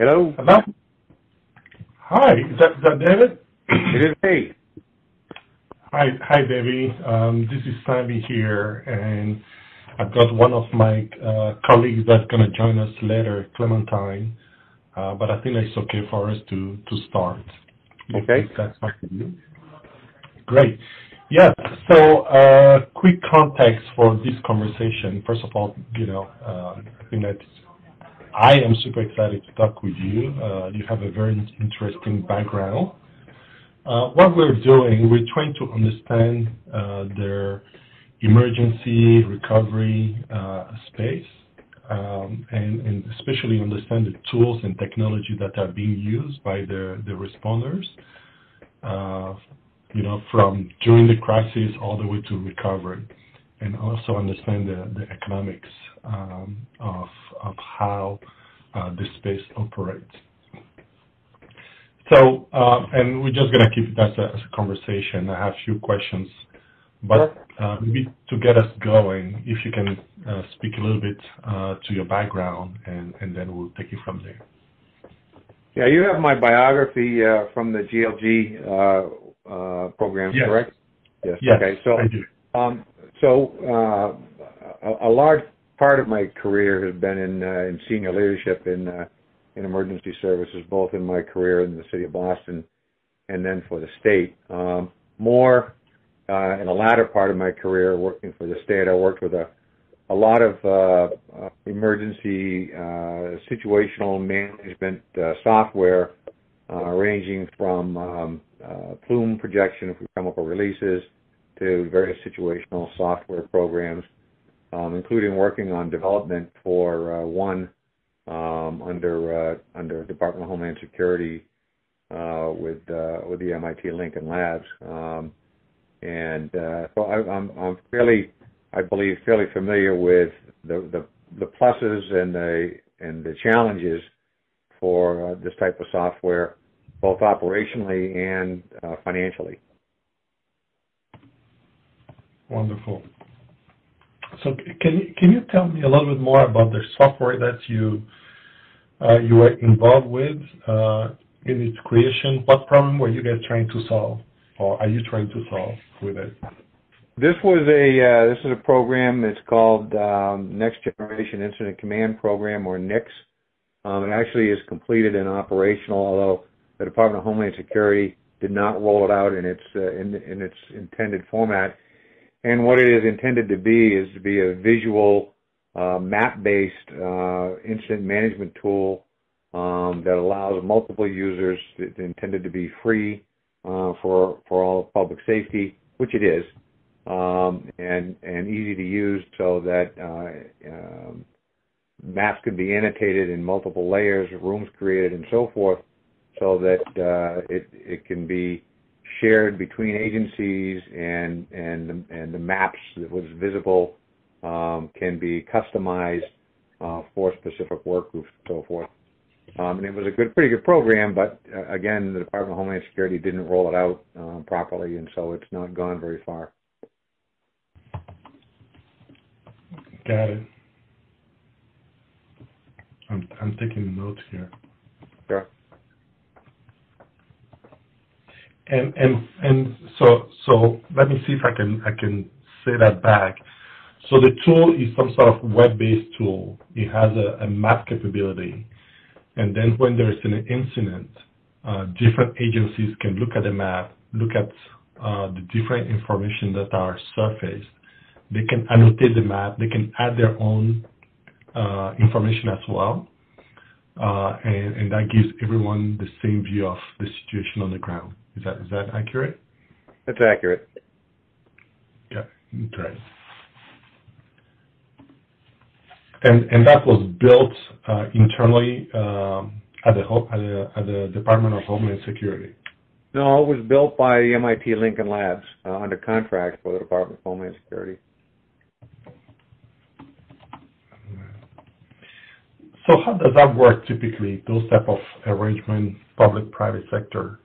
Hello? Hello? Hi, is that, is that David? It is me. Hi, hi, David. Um, this is Sammy here, and I've got one of my uh, colleagues that's going to join us later, Clementine. Uh, but I think it's okay for us to to start. Okay. If that's fine with you. Great. Yes. So, uh, quick context for this conversation. First of all, you know, uh, I think that I am super excited to talk with you. Uh, you have a very interesting background. Uh, what we're doing, we're trying to understand uh, their emergency recovery uh, space, um, and, and, especially understand the tools and technology that are being used by the, the responders, uh, you know, from during the crisis all the way to recovery, and also understand the, the economics um, of, of how uh, this space operates. So, uh, and we're just going to keep it as a, as a, conversation. I have a few questions, but uh, maybe to get us going, if you can uh, speak a little bit uh, to your background, and, and then we'll take it from there. Yeah, you have my biography uh, from the GLG uh, program, yes. correct? Yes. yes. Okay. So, I do. Um, so a, a, large part of my career has been in, in senior leadership in in emergency services, both in my career in the city of Boston and then for the state. Um, more uh, in the latter part of my career working for the state, I worked with a, a lot of uh, uh, emergency uh, situational management uh, software, uh, ranging from um, plume projection, if we come up with releases, to various situational software programs, um, including working on development for one um, under uh, under Department of Homeland Security uh, with uh, with the MIT Lincoln Labs, um, and uh, so I, I'm I'm fairly I believe fairly familiar with the the, the pluses and the and the challenges for uh, this type of software, both operationally and uh, financially. Wonderful. So can you can you tell me a little bit more about the software that you uh, you were involved with uh, in its creation? What problem were you guys trying to solve, or are you trying to solve with it? This was a uh, this is a program. It's called um, Next Generation Incident Command Program, or NICS. Um, it actually is completed and operational, although the Department of Homeland Security did not roll it out in its uh, in, in its intended format. And what it is intended to be is to be a visual uh, map-based uh, incident management tool um, that allows multiple users. It's intended to be free uh, for for all public safety, which it is, um, and and easy to use so that uh, um, maps can be annotated in multiple layers, rooms created, and so forth, so that uh, it it can be shared between agencies and and and the maps that was visible um, can be customized uh, for specific work groups and so forth. Um, and it was a good, pretty good program, but uh, again, the Department of Homeland Security didn't roll it out uh, properly, and so it's not gone very far. Got it. I'm I'm taking notes here. Sure. And and and so so let me see if I can I can say that back. So the tool is some sort of web-based tool. It has a, a, map capability. And then when there's an incident, uh, different agencies can look at the map, look at uh, the different information that are surfaced. They can annotate the map. They can add their own uh, information as well. Uh, and, and that gives everyone the same view of the situation on the ground. Is that is that accurate? That's accurate. Yeah, great. And and that was built uh, internally um, at the at the at the Department of Homeland Security. No, it was built by the MIT Lincoln Labs uh, under contract for the Department of Homeland Security. So how does that work typically? Those type of arrangement, public-private sector.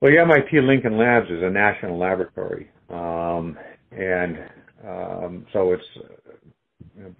Well, the MIT Lincoln Labs is a national laboratory, um, and um, so it's you know,